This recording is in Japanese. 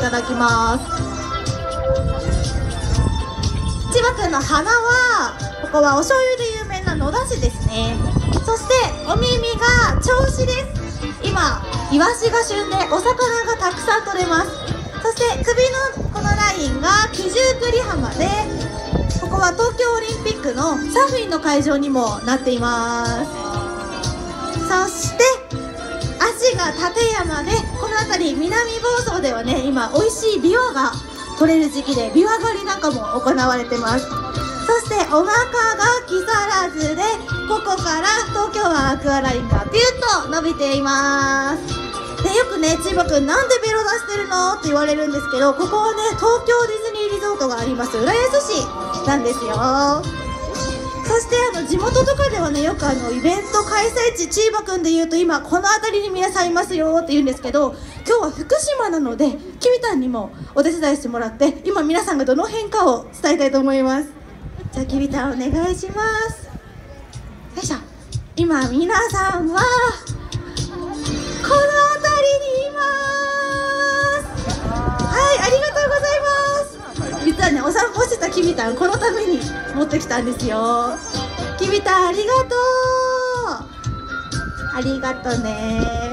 いただきます。千葉くんの花はここはお醤油で有名な野田市ですね。そしてお耳が銚子です。今イワシが旬でお魚がたくさん取れます。そして首のこのラインが九十九里浜でここは東京オリンピックのサーフィンの会場にもなっています。そして足が立山でこの辺り南房総ではね今美味しいビワが取れる時期でビワ狩りなんかも行われてます。そしてお腹が木更津でここから東京湾アクアラインがピュッと伸びています。でよくね千葉くんなんでベロ出してるのって言われるんですけどここはね東京ディズニーリゾートがあります。浦安市なんですよ。してあの地元とかではねよくあのイベント開催地千葉くんで言うと今この辺りに皆さんいますよって言うんですけど今日は福島なのできみたんにもお手伝いしてもらって今皆さんがどの辺かを伝えたいと思います。じゃあきみたんお願いします。よいしょ。今皆さんはこの辺りにいます。はいありがとうございます。実はねお散歩してたきみたんこのために持ってきたんですよ。きみたんありがとう。ありがとね。